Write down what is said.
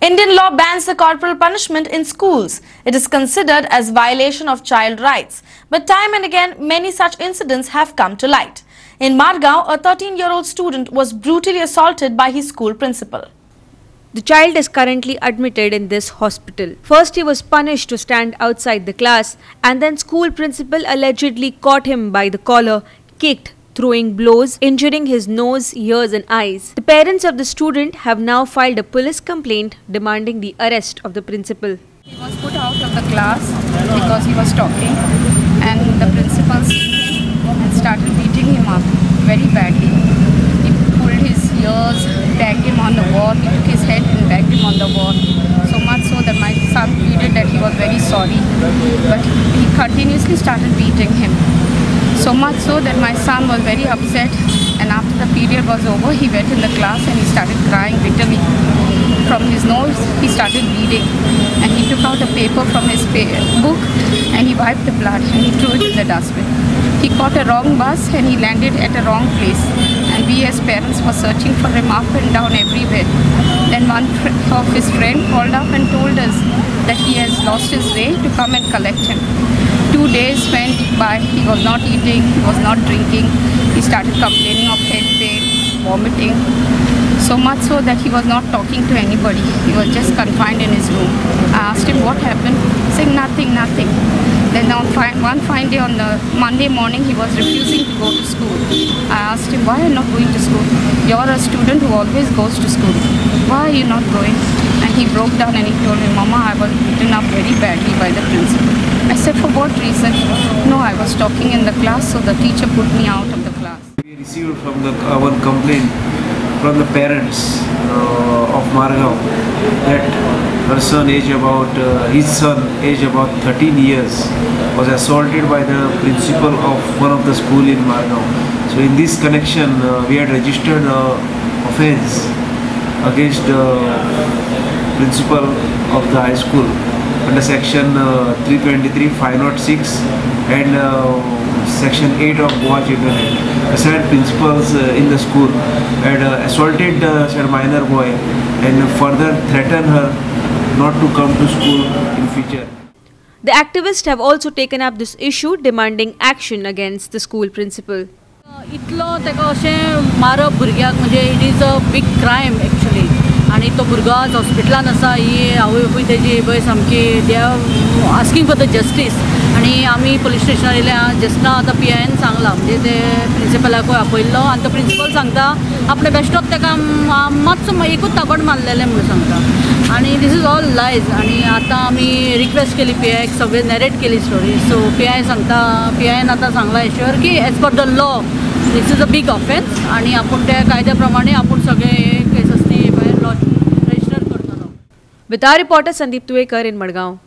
Indian law bans the corporal punishment in schools. It is considered as violation of child rights. But time and again, many such incidents have come to light. In Margao, a 13-year-old student was brutally assaulted by his school principal. The child is currently admitted in this hospital. First he was punished to stand outside the class and then school principal allegedly caught him by the collar, kicked, throwing blows, injuring his nose, ears and eyes. The parents of the student have now filed a police complaint demanding the arrest of the principal. He was put out of the class because he was talking and the principal and started beating him up very badly. He pulled his ears, banged him on the wall, he took his head and banged him on the wall. So much so that my son pleaded that he was very sorry but he continuously started beating him. So much so that my son was very upset and after the period was over he went in the class and he started crying bitterly. From his nose he started bleeding and he took out a paper from his book and he wiped the blood and he threw it in the dustbin. He caught a wrong bus and he landed at a wrong place and we as parents were searching for him up and down everywhere. Then one of his friend called up and told us that he has lost his way to come and collect him. Two days went by, he was not eating, he was not drinking. He started complaining of head pain, vomiting. So much so that he was not talking to anybody. He was just confined in his room. I asked him what happened. Saying nothing, nothing. Then on one fine day on the Monday morning, he was refusing to go to school. I asked him, why are you not going to school? You're a student who always goes to school. Why are you not going? He broke down and he told me, Mama, I was beaten up very badly by the principal. I said, for what reason? No, I was talking in the class, so the teacher put me out of the class. We received from the our complaint from the parents uh, of Margao that her son, age about uh, his son, age about 13 years, was assaulted by the principal of one of the school in Margao. So in this connection, uh, we had registered uh, offence against the principal of the high school under section uh, 323 506 and uh, section 8 of Goa Children Act. Said principals uh, in the school had uh, assaulted uh, said minor boy and further threatened her not to come to school in future. The activists have also taken up this issue demanding action against the school principal. इतलो तेका अशें मारप भुरग्याक म्हणजे it is a बीग crime actually आनी तो भुरगो आज हॉस्पिटलान आसा ही आवय बापूय तेजी पळय सामकी they are asking for the justice आनी आमी पुलीस स्टेशनार येयले जस्टना आतां पी आयन सांगलां. म्हणजे ते प्रिंसिपलाकूय आपयल्लो आनी तो प्रिंसिपल सांगता आपले बेश्टोच ताका मातसो एकूच ताबड मारलेलें म्हणून सांगता. आनी दीस इज ऑल लायज आनी आतां आमी रिक्वेस्ट केली पी आयक सगळे नॅरेट केली स्टोरी सो पी आय सांगता पी आयन आतां सांगलां एश्योर की as per the law this is a big offence आनी आपूण त्या कायद्या प्रमाणे आपूण सगळे with reporter Sandeep Tuvekar in Madgaon.